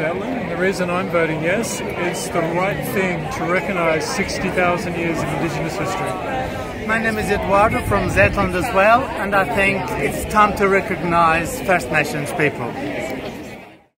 Zetland. The reason I'm voting yes is the right thing to recognise 60,000 years of Indigenous history. My name is Eduardo from Zetland as well, and I think it's time to recognise First Nations people.